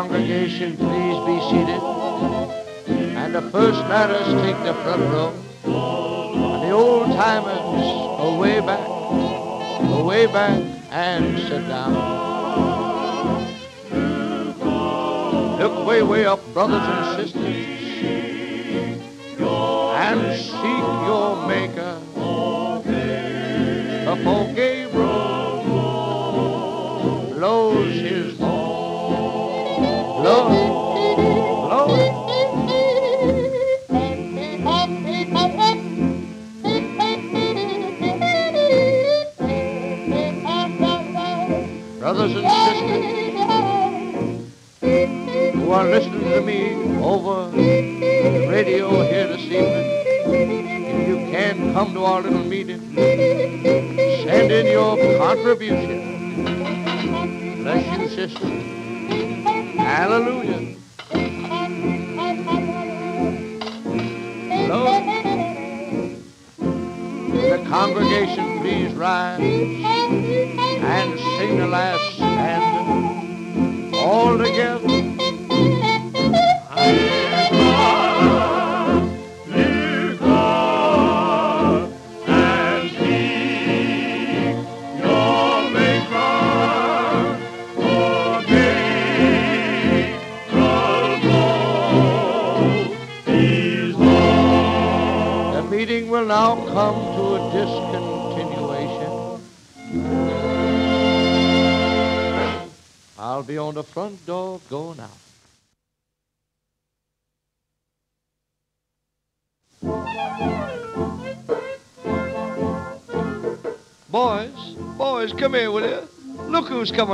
congregation, please be seated. And the first us take the front row. And the old timers go way back, go way back and sit down. Look way, way up, brothers and over the radio here this evening, if you can come to our little meeting, send in your contribution. Bless you, sister.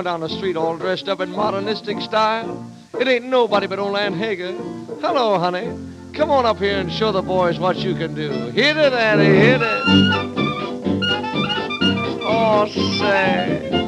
Down the street all dressed up in modernistic style. It ain't nobody but old Aunt Hagar. Hello, honey. Come on up here and show the boys what you can do. Hit it, Annie, hit it. Oh, say.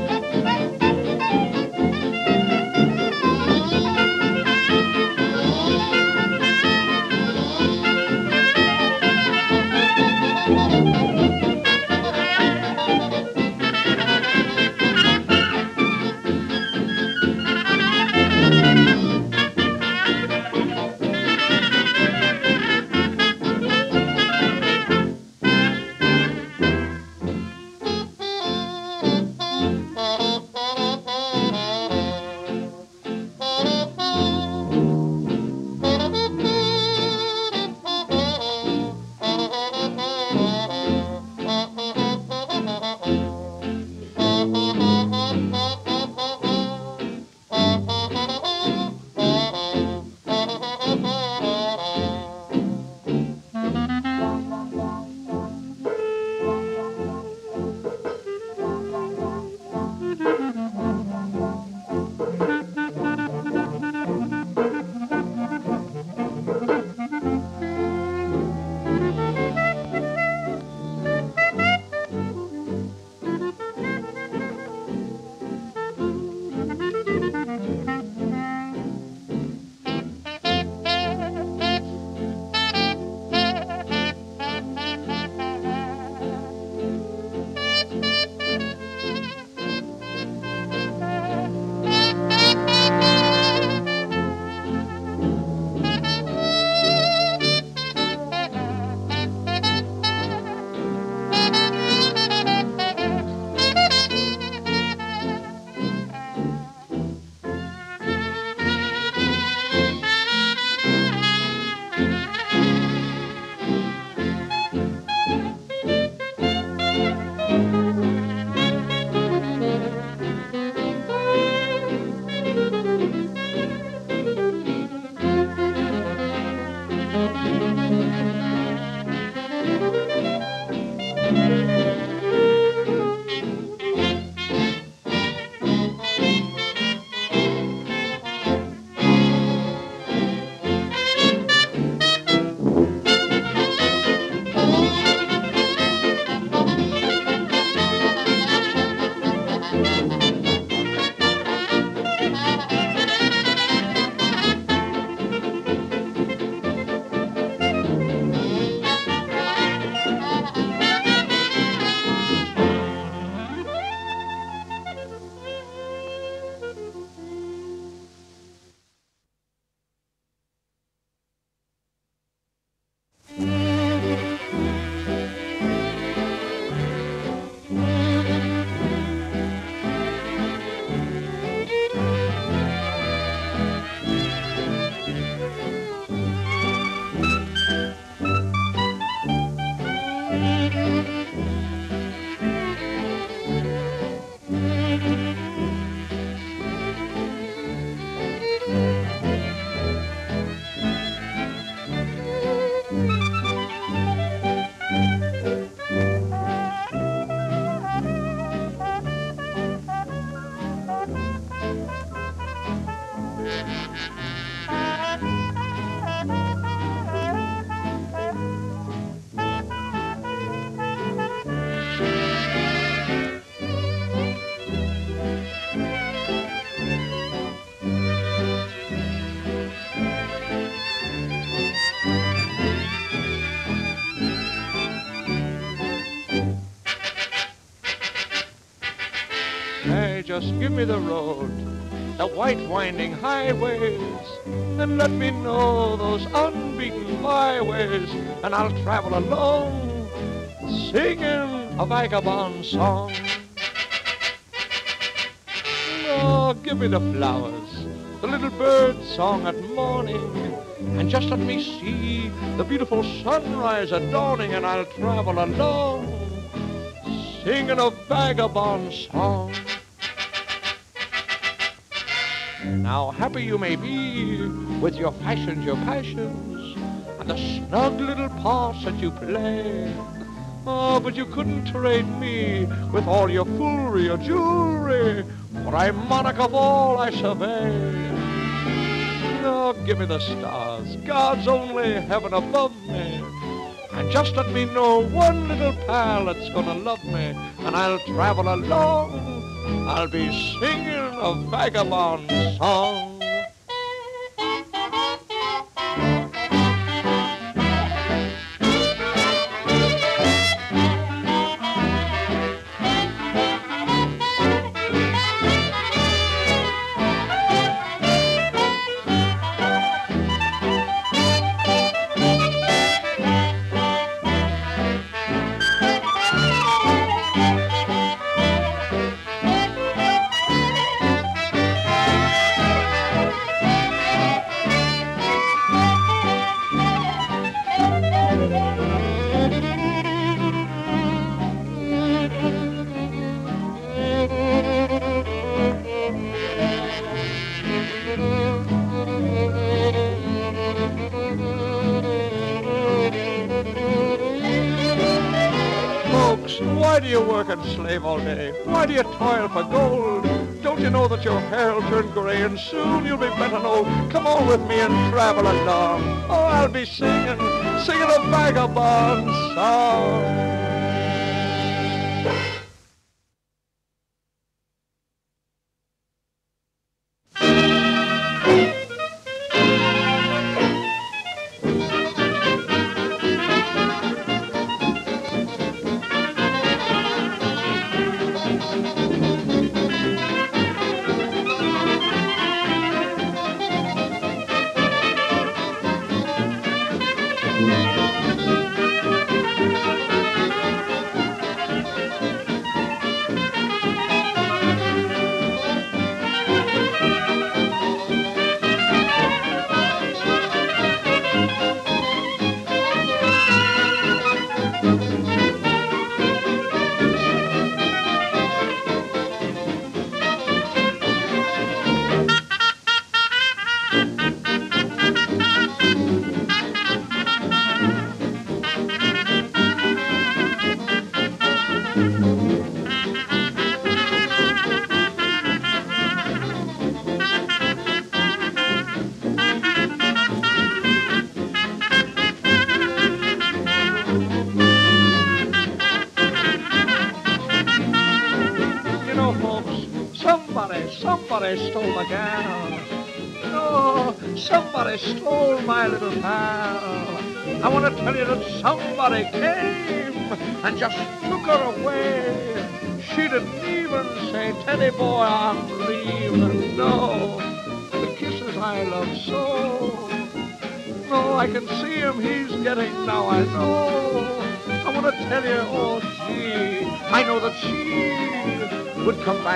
Me the road, the white winding highways, and let me know those unbeaten byways, and I'll travel alone, singing a vagabond song. Oh, give me the flowers, the little bird song at morning, and just let me see the beautiful sunrise at dawning, and I'll travel along, singing a vagabond song. Now happy you may be with your fashions, your passions, and the snug little parts that you play. Oh, but you couldn't trade me with all your foolery, your jewelry, for I'm monarch of all I survey. Oh, give me the stars, God's only heaven above me. And just let me know one little pal that's gonna love me, and I'll travel along. I'll be singing a vagabond song. Toil for gold? Don't you know that your hair'll turn gray and soon you'll be better old? Come on with me and travel along. Oh, I'll be singing, singing a vagabond song.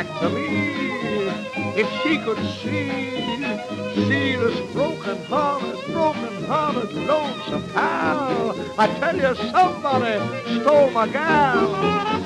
Back to me if she could see, see this broken-hearted, broken-hearted, lonesome pal. I tell you, somebody stole my gal.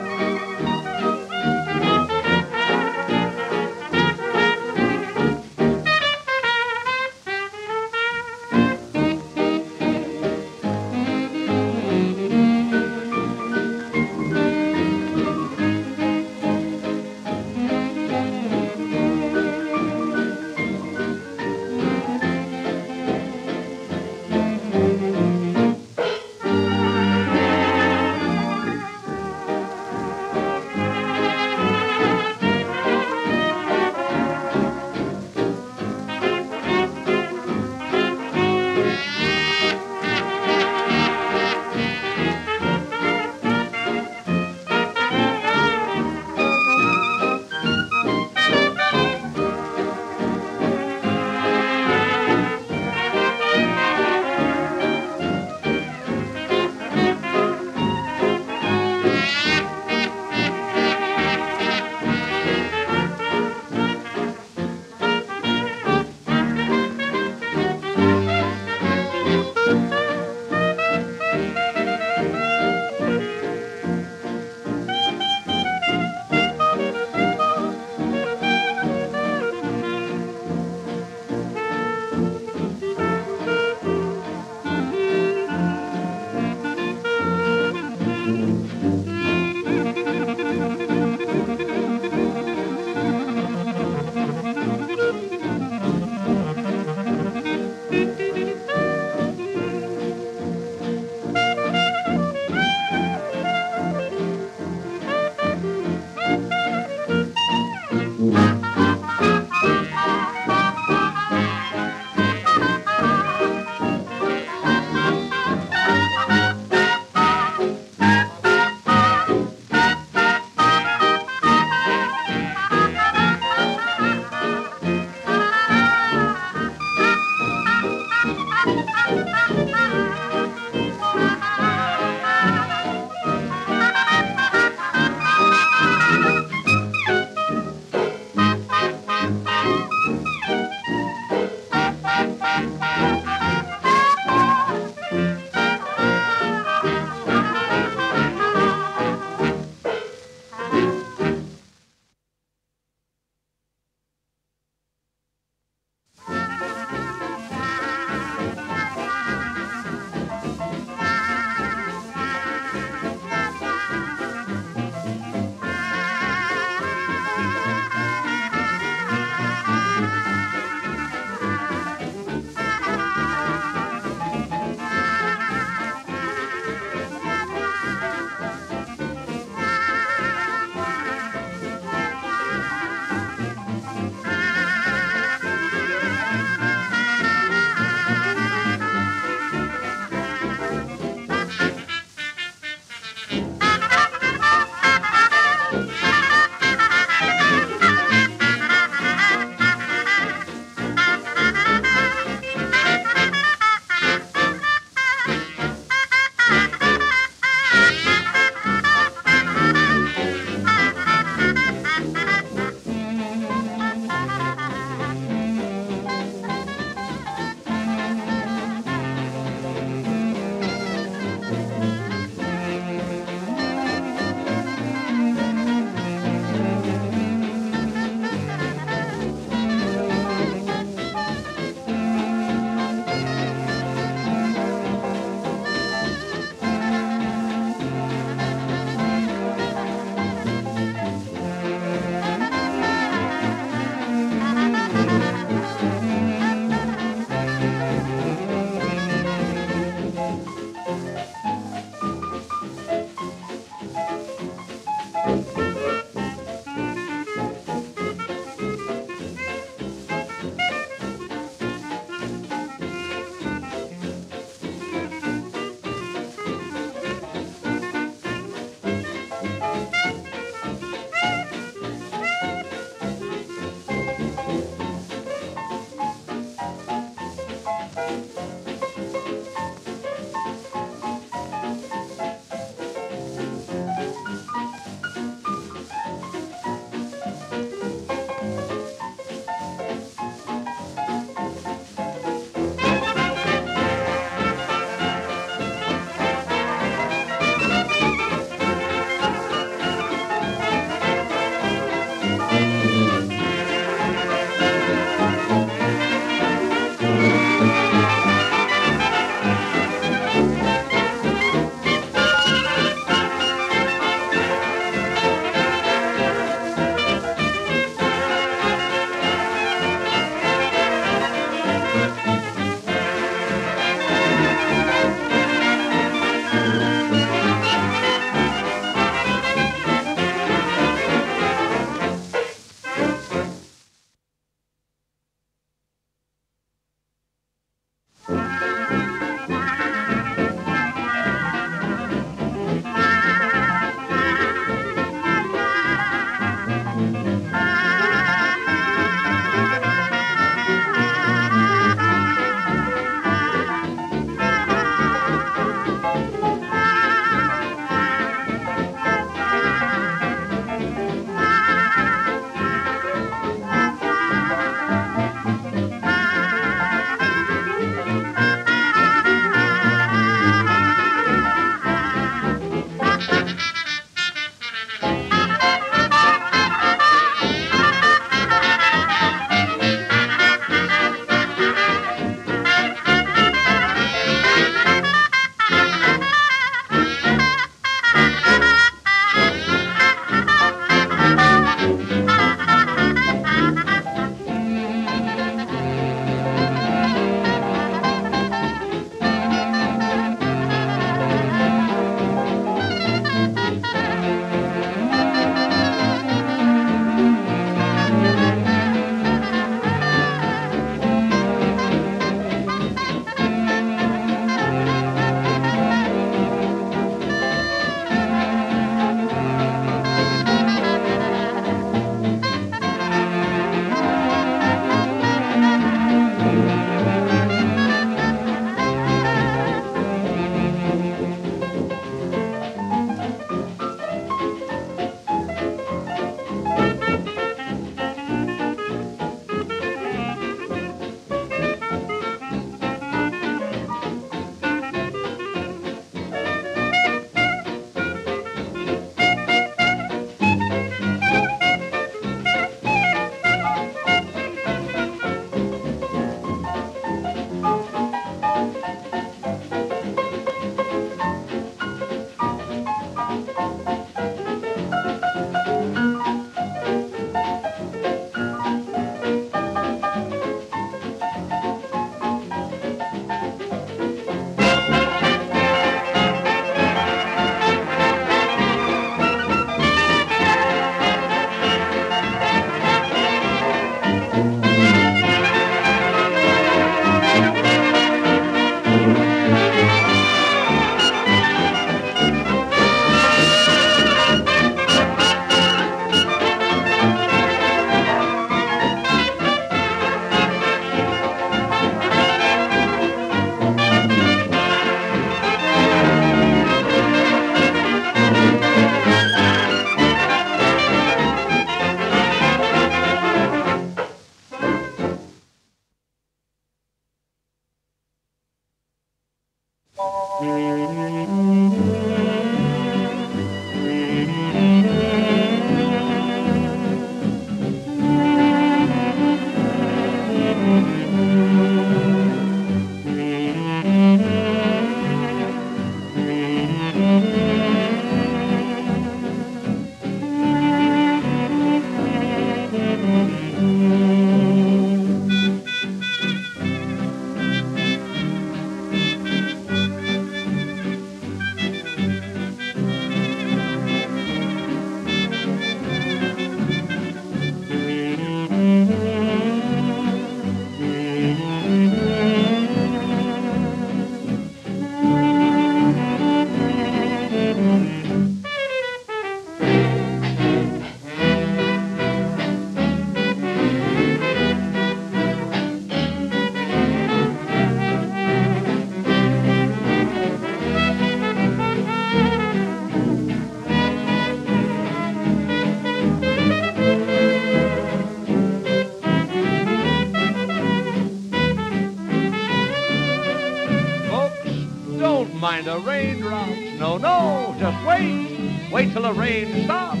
Till the rain stops.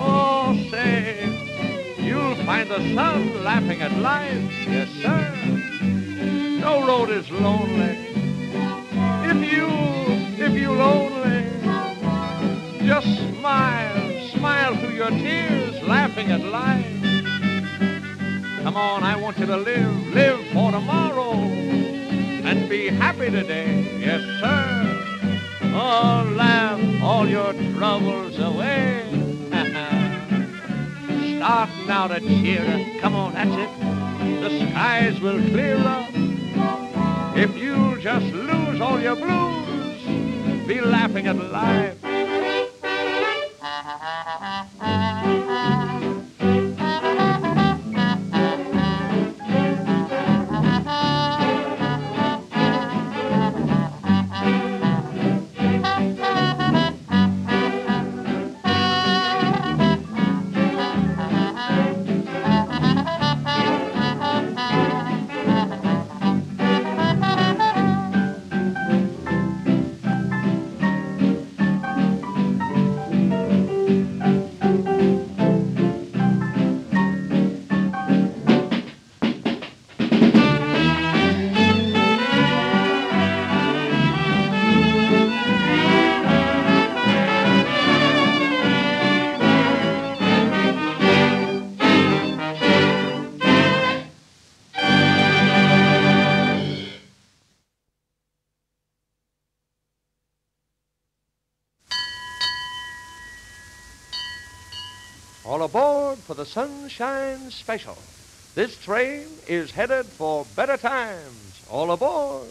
Oh, say, you'll find the sun laughing at life. Yes, sir. No road is lonely. If you, if you lonely, just smile, smile through your tears, laughing at life. Come on, I want you to live, live for tomorrow and be happy today. Yes, sir. Oh, laugh all your troubles away. Start now to cheer up. Come on, that's it. The skies will clear up. If you'll just lose all your blues, be laughing at life. Sunshine Special. This train is headed for better times. All aboard.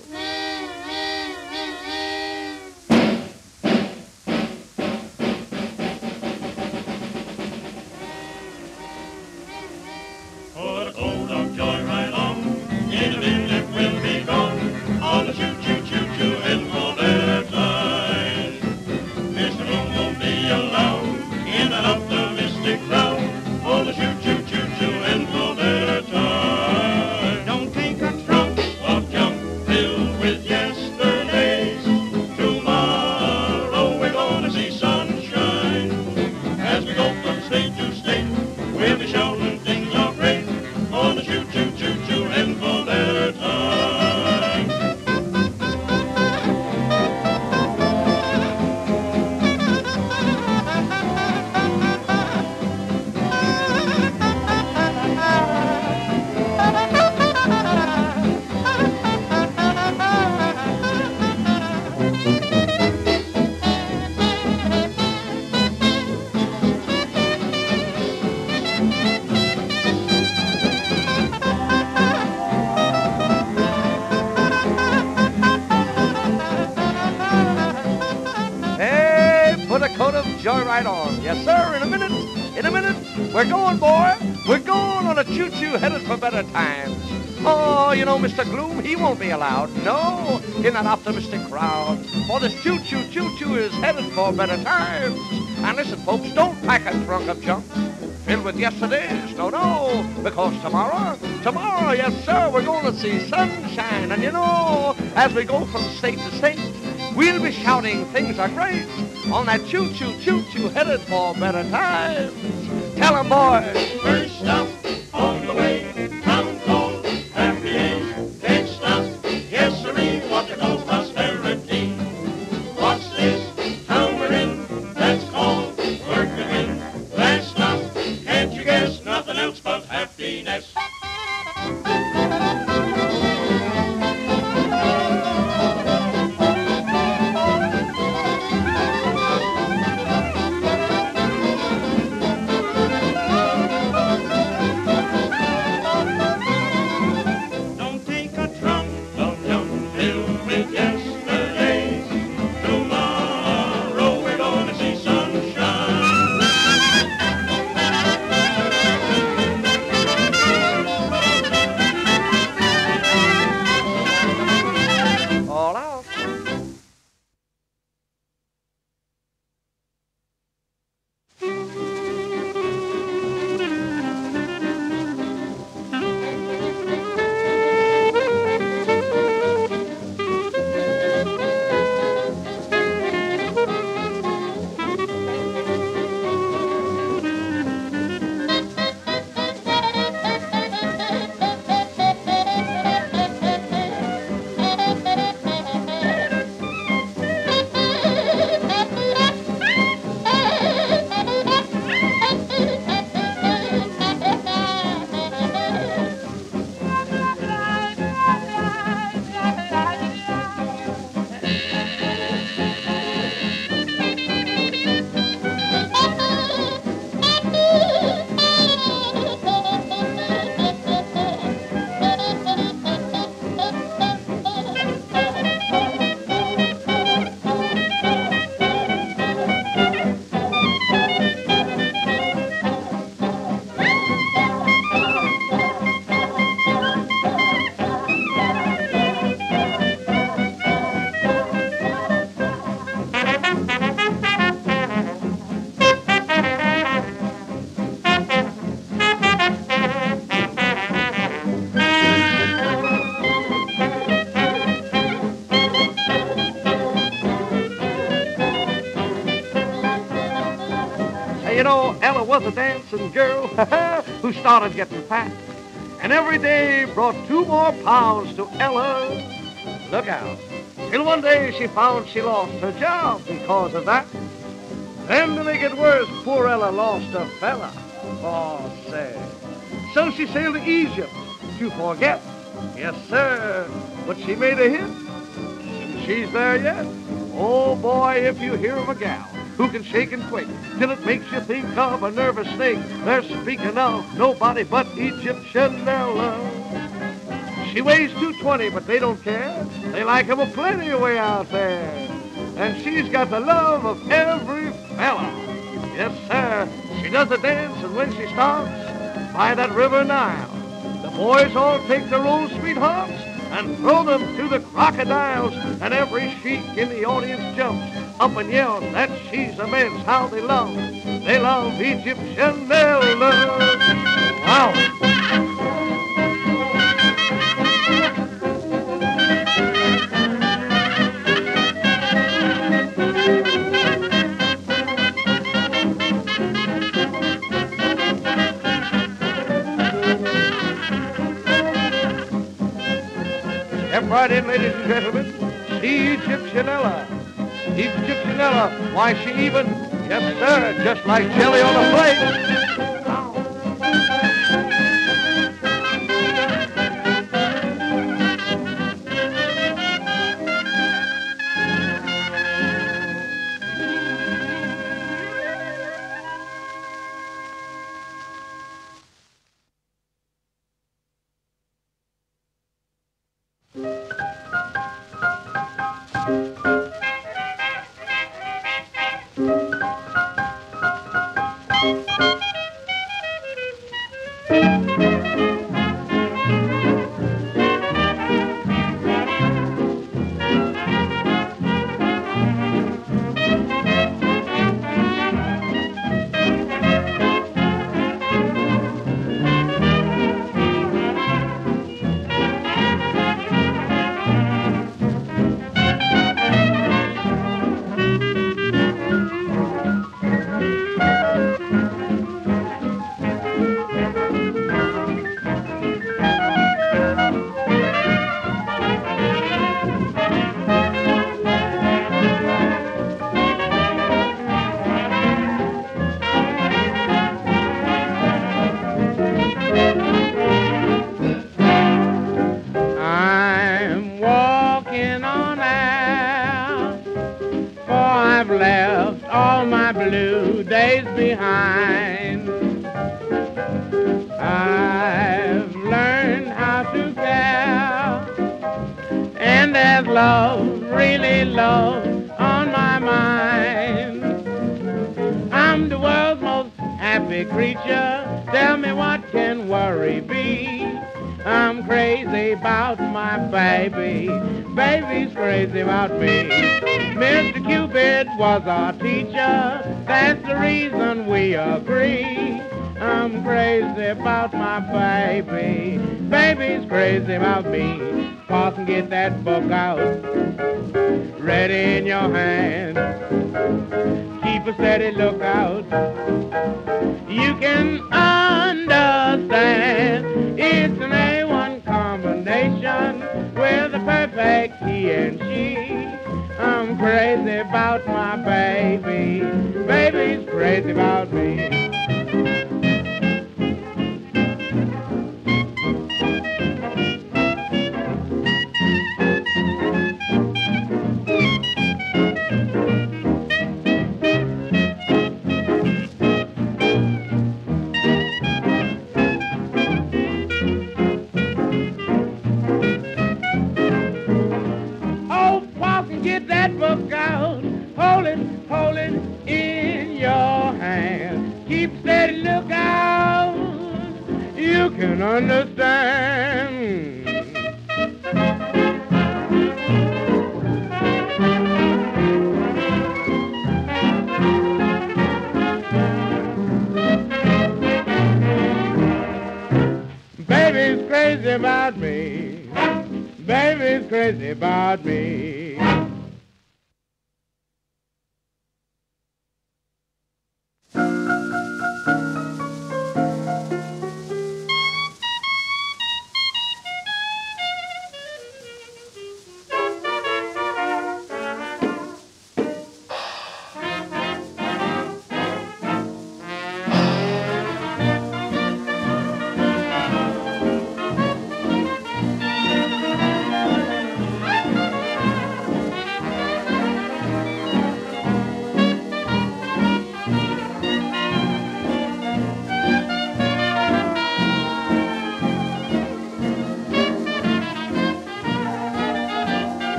Better times. Oh, you know, Mr. Gloom, he won't be allowed. No, in that optimistic crowd. For this choo-choo choo-choo is headed for better times. And listen, folks, don't pack a trunk of junk filled with yesterdays. No, no, because tomorrow, tomorrow, yes, sir, we're going to see sunshine. And you know, as we go from state to state, we'll be shouting things are great on that choo-choo choo-choo headed for better times. Tell 'em, boys. happiness. Ella was a dancing girl who started getting fat. And every day brought two more pounds to Ella. Look out. Till one day she found she lost her job because of that. Then to make it worse, poor Ella lost her fella. Oh, say. So she sailed to Egypt to forget. Yes, sir. But she made a hit. She's there yet. Oh, boy, if you hear of a gal who can shake and quake till it makes you think of a nervous snake, they're speaking of nobody but Egyptian Ella. She weighs 220, but they don't care. They like him a plenty way out there. And she's got the love of every fella. Yes, sir. She does the dance, and when she starts by that river Nile, the boys all take their old sweethearts and throw them to the crocodiles, and every sheik in the audience jumps up and yells that she's immense. How they love, they love Egyptian Ella. Wow. Right in, ladies and gentlemen. Egyptian Ella. Egyptianella. Why, she even, yes, sir, just like jelly on a plate. Crazy about my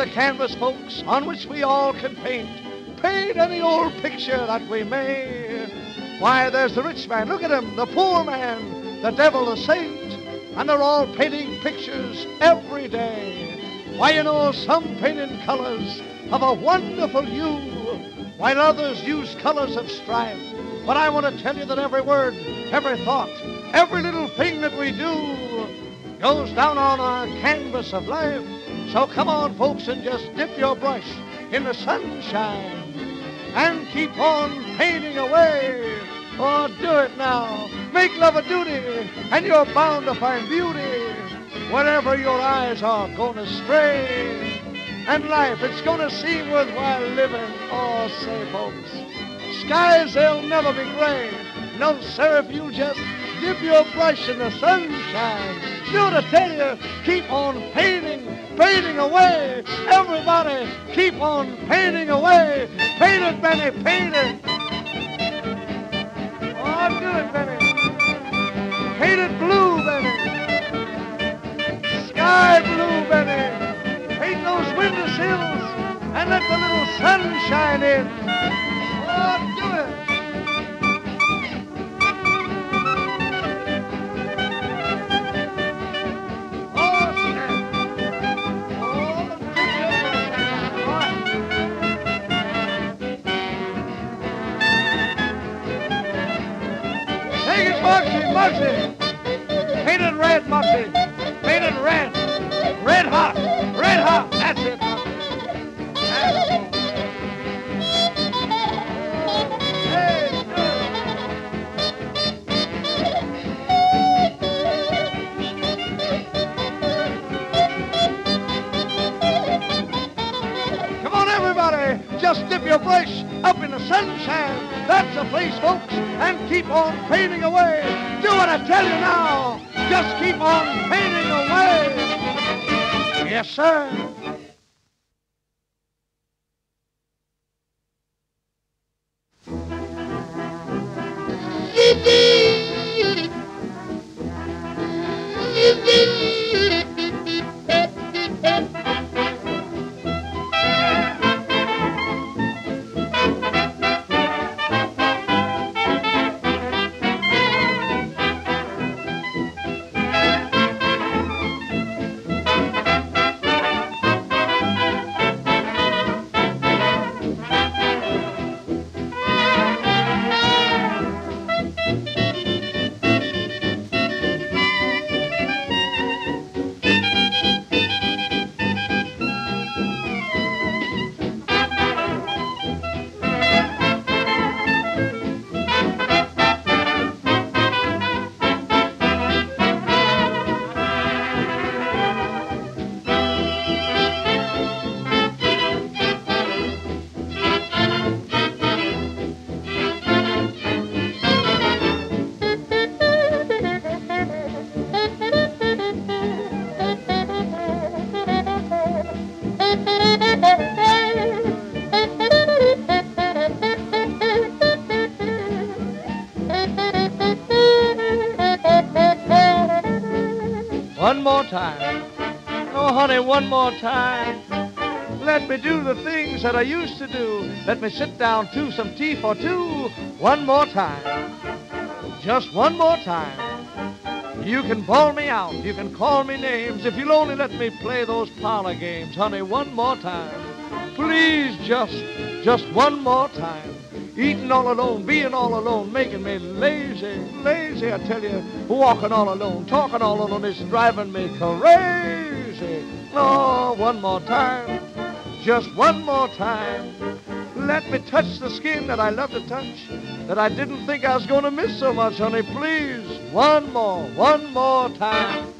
a canvas, folks, on which we all can paint. Paint any old picture that we may. Why, there's the rich man, look at him, the poor man, the devil, the saint, and they're all painting pictures every day. Why, you know, some paint in colors of a wonderful hue, while others use colors of strife. But I want to tell you that every word, every thought, every little thing that we do goes down on our canvas of life. So come on, folks, and just dip your brush in the sunshine and keep on painting away. Oh, do it now. Make love a duty, and you're bound to find beauty wherever your eyes are gonna stray. And life, it's gonna seem worthwhile living. Oh, say, folks, skies, they'll never be gray. No, sir, if you just dip your brush in the sunshine. Do to tell you, keep on painting, painting away. Everybody, keep on painting away. Paint it, Benny, paint it. Oh, do it, Benny. Paint it blue, Benny. Sky blue, Benny. Paint those windowsills and let the little sun shine in. Oh, Moxie, Moxie. Paint it red, Moxie. Paint it red. Red hot. Red hot. That's it, Moxie. That's it. Come on, everybody. Just dip your brush up in the sunshine. That's the place, folks. And keep on painting away. Do what I tell you now. Just keep on painting away. Yes, sir. More time. Oh, honey, one more time. Let me do the things that I used to do. Let me sit down to some tea for two. One more time. Just one more time. You can bawl me out. You can call me names. If you'll only let me play those parlor games. Honey, one more time. Please, just, just one more time. Eating all alone, being all alone, making me lazy, lazy, I tell you. Walking all alone, talking all alone, it's driving me crazy. Oh, one more time. Just one more time. Let me touch the skin that I love to touch, that I didn't think I was going to miss so much, honey. Please, one more, one more time.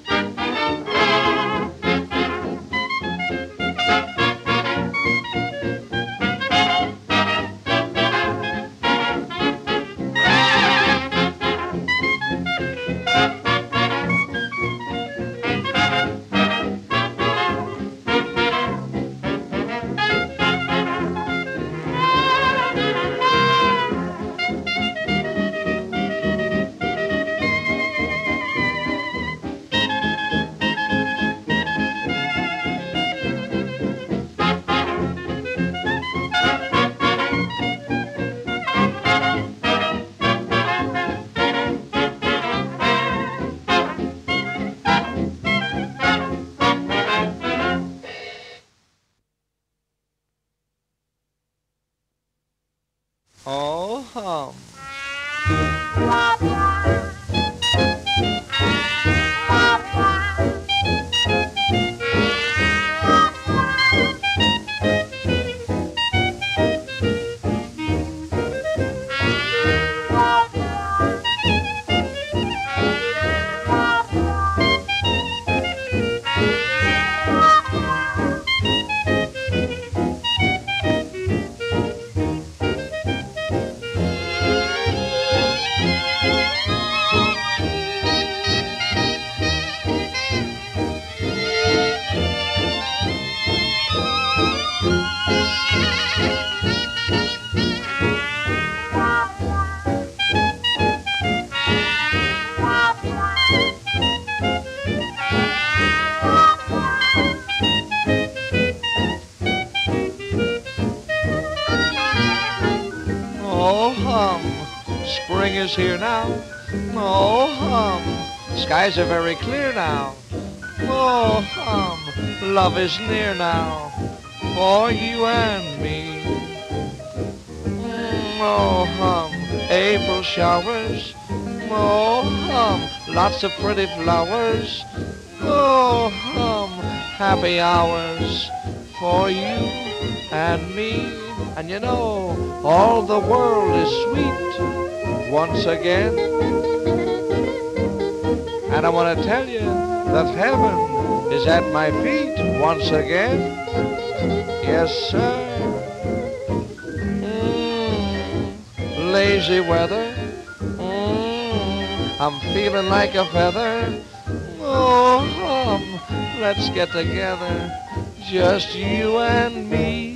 Is here now. Oh, hum. Skies are very clear now. Oh, hum. Love is near now for you and me. Mm, Oh, hum. April showers. Oh, hum. Lots of pretty flowers. Oh, hum. Happy hours for you and me. And you know, all the world is sweet once again. And I want to tell you that heaven is at my feet once again. Yes, sir. Mm, lazy weather. Mm, I'm feeling like a feather. Oh, hum, let's get together, just you and me.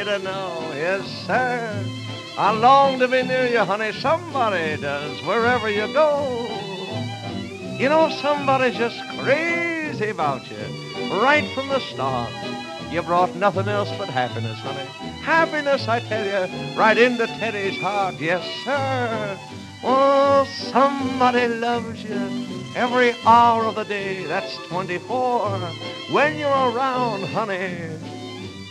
To know, yes, sir, I long to be near you, honey. Somebody does, wherever you go. You know, somebody's just crazy about you, right from the start. You brought nothing else but happiness, honey. Happiness, I tell you, right into Teddy's heart. Yes, sir. Oh, somebody loves you every hour of the day. That's 24. When you're around, honey,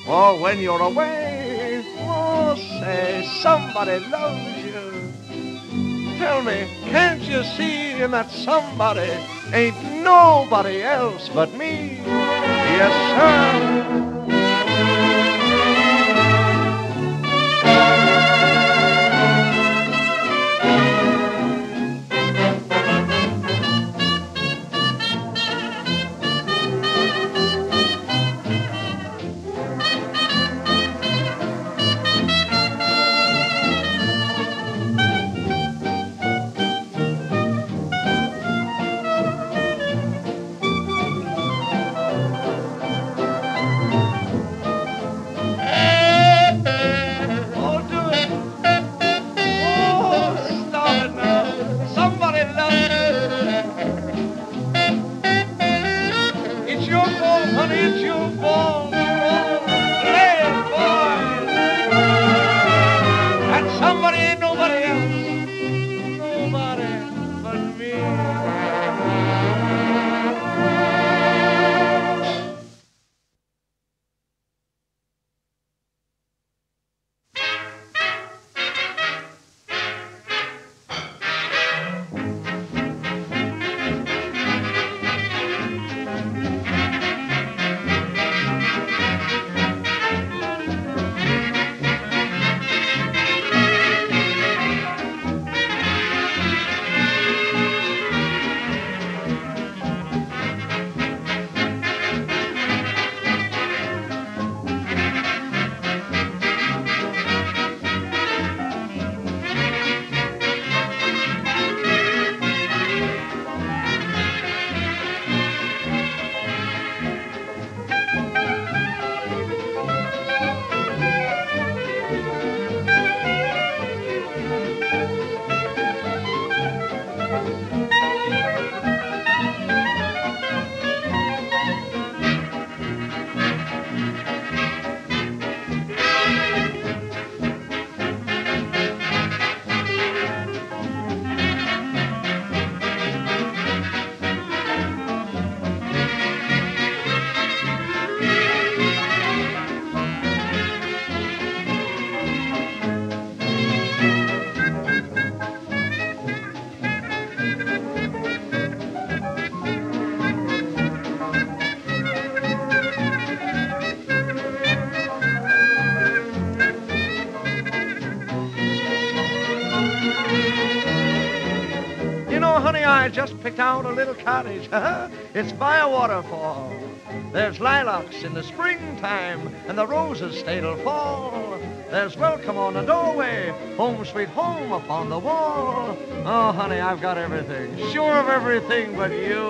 or when you're away, oh, say somebody loves you. Tell me, can't you see in that somebody ain't nobody else but me? Yes, sir. Picked out a little cottage. Uh-huh, it's by a waterfall. There's lilacs in the springtime, and the roses stay till fall. There's welcome on the doorway, home sweet home upon the wall. Oh, honey, I've got everything, sure of everything but you.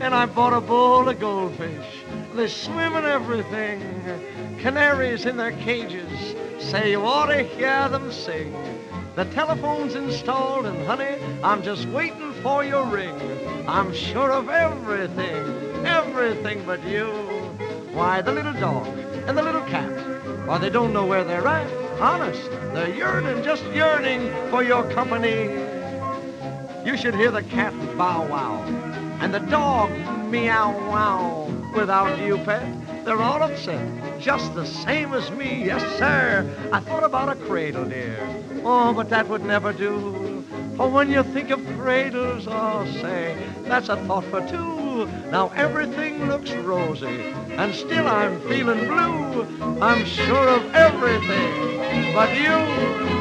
And I bought a bowl of goldfish. They swim in everything. Canaries in their cages say you ought to hear them sing. The telephone's installed, and honey, I'm just waiting for your ring. I'm sure of everything, everything but you. Why, the little dog and the little cat, why, they don't know where they're at. Honest, they're yearning, just yearning for your company. You should hear the cat bow wow and the dog meow wow. Without you, pet, they're all upset, just the same as me. Yes, sir. I thought about a cradle, dear. Oh, but that would never do. For when you think of cradles, oh, say, that's a thought for two. Now everything looks rosy, and still I'm feeling blue. I'm sure of everything but you.